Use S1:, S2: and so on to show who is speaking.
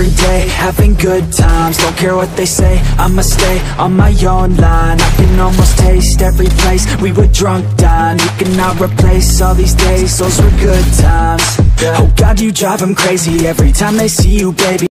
S1: every day, having good times Don't care what they say, I'ma stay on my own line. I can almost taste every place we were drunk dine You cannot replace all these days, those were good times. Oh God, you drive them crazy every time they see you, baby